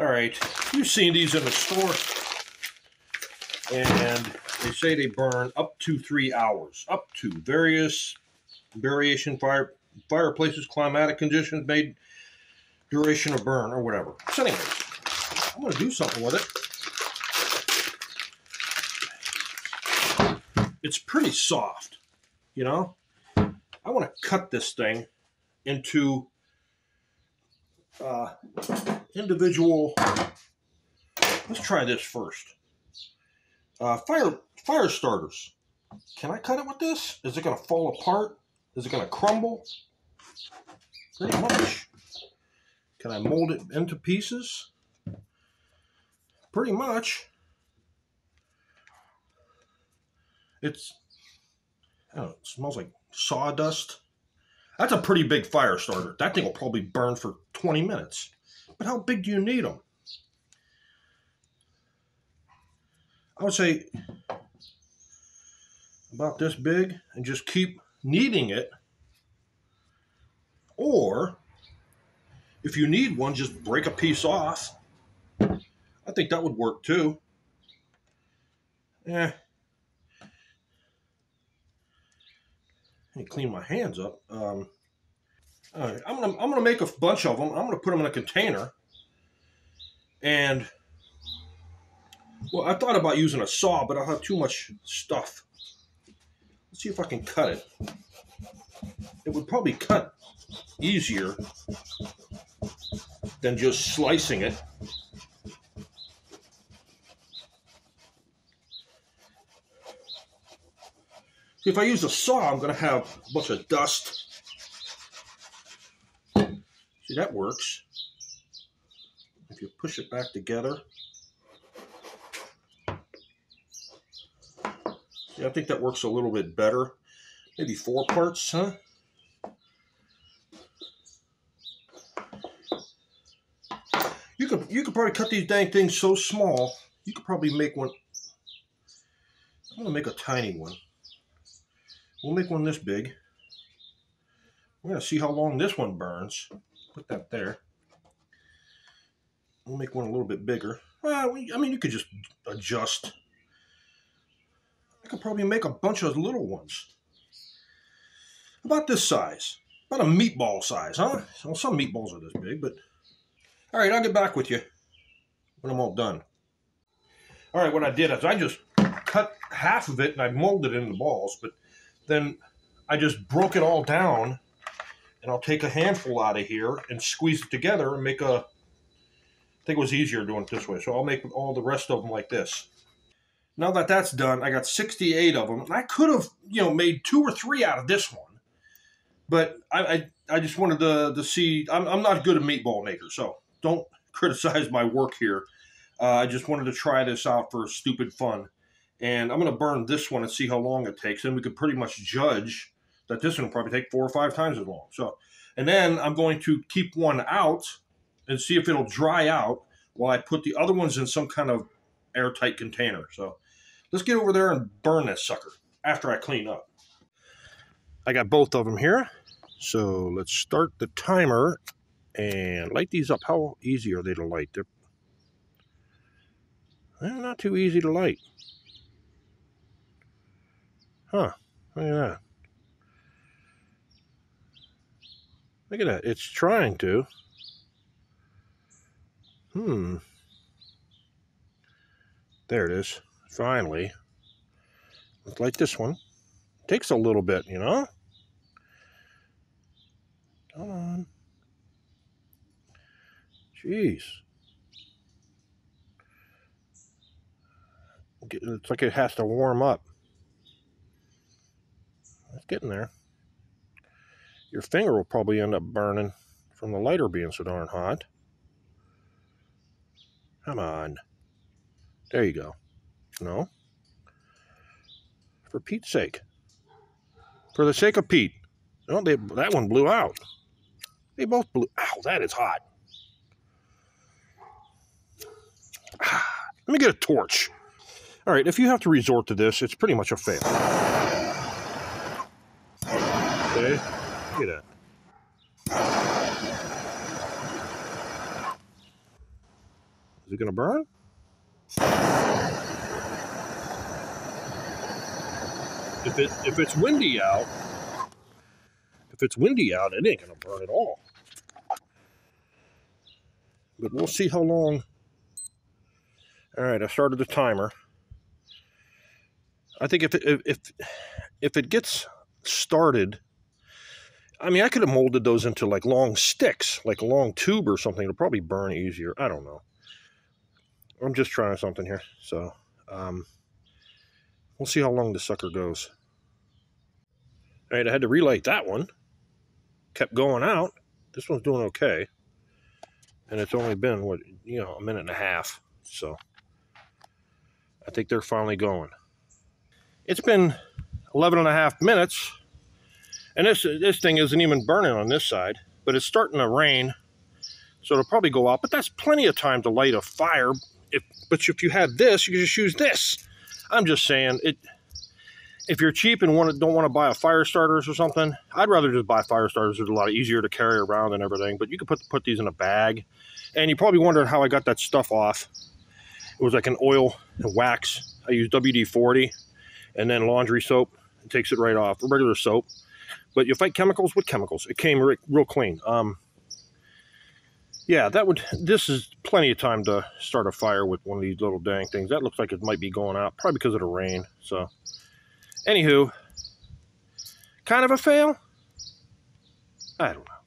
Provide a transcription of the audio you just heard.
All right, you've seen these in the store, and they say they burn up to three hours. Up to various variation fire fireplaces, climatic conditions, made duration of burn or whatever. So, anyways, I'm gonna do something with it. It's pretty soft, you know. I want to cut this thing into uh, individual. Let's try this first. Uh, fire fire starters. Can I cut it with this? Is it going to fall apart? Is it going to crumble? Pretty much. Can I mold it into pieces? Pretty much. It's, I don't know, it smells like sawdust. That's a pretty big fire starter. That thing will probably burn for 20 minutes. But how big do you need them? I would say about this big and just keep kneading it. Or if you need one, just break a piece off. I think that would work too. Yeah. Let me clean my hands up. Um, all right, I'm gonna I'm gonna make a bunch of them. I'm gonna put them in a container. And well, I thought about using a saw, but I'll have too much stuff. Let's see if I can cut it. It would probably cut easier than just slicing it. If I use a saw, I'm going to have a bunch of dust. See, that works. If you push it back together. See, I think that works a little bit better. Maybe four parts, huh? You could you could probably cut these dang things so small. You could probably make one. I'm gonna make a tiny one. We'll make one this big. We're gonna see how long this one burns. Put that there. We'll make one a little bit bigger. Well, I mean, you could just adjust. I could probably make a bunch of little ones. About this size. About a meatball size, huh? Well, some meatballs are this big, but... All right, I'll get back with you when I'm all done. All right, what I did is I just cut half of it and I molded it into balls, but then I just broke it all down and I'll take a handful out of here and squeeze it together and make a I think it was easier doing it this way. So I'll make all the rest of them like this. Now that that's done, I got 68 of them. And I could have, you know, made two or three out of this one. But I, I, I just wanted to, to see. I'm, I'm not good at meatball maker, so don't criticize my work here. Uh, I just wanted to try this out for stupid fun. And I'm going to burn this one and see how long it takes. Then we could pretty much judge that this one will probably take four or five times as long. So, and then I'm going to keep one out and see if it'll dry out while I put the other ones in some kind of airtight container. So let's get over there and burn this sucker after I clean up. I got both of them here. So let's start the timer and light these up. How easy are they to light? They're, they're not too easy to light. Huh. Look at that. Look at that. It's trying to. Hmm. There it is. Finally. Let's light this one. Takes a little bit, you know? Come on. Jeez. It's like it has to warm up. Getting there. Your finger will probably end up burning from the lighter being so darn hot. Come on. There you go. No. For Pete's sake. For the sake of Pete. No, they, that one blew out. They both blew. Ow, that is hot. Ah, let me get a torch. All right, if you have to resort to this, it's pretty much a fail. Okay, look at that. Is it going to burn? If it if it's windy out, if it's windy out, it ain't to burn at all. But we'll see how long. All right, I started the timer. I think if it, if if it gets started, I mean, I could have molded those into like long sticks, like a long tube or something. It'll probably burn easier. I don't know. I'm just trying something here. So, um, we'll see how long the sucker goes. All right, I had to relight that one. Kept going out. This one's doing okay. And it's only been, what, you know, a minute and a half. So, I think they're finally going. It's been 11 and a half minutes. And this, this thing isn't even burning on this side. But it's starting to rain. So it'll probably go out. But that's plenty of time to light a fire if but if you have this, you can just use this. I'm just saying it. If you're cheap and want to, don't want to buy a fire starters or something, I'd rather just buy fire starters. It's a lot easier to carry around and everything. But you can put put these in a bag, and you're probably wondering how I got that stuff off. It was like an oil and wax. I use WD-40 and then laundry soap. It takes it right off. Regular soap, but you fight chemicals with chemicals. It came real clean. Um, yeah, that would, this is plenty of time to start a fire with one of these little dang things. That looks like it might be going out, probably because of the rain. So, anywho, kind of a fail? I don't know.